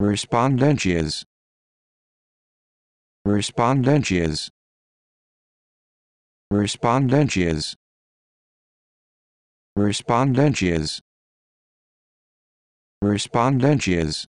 Respondentias. Respondentias. Respondentias. Respondentias. Respondentias.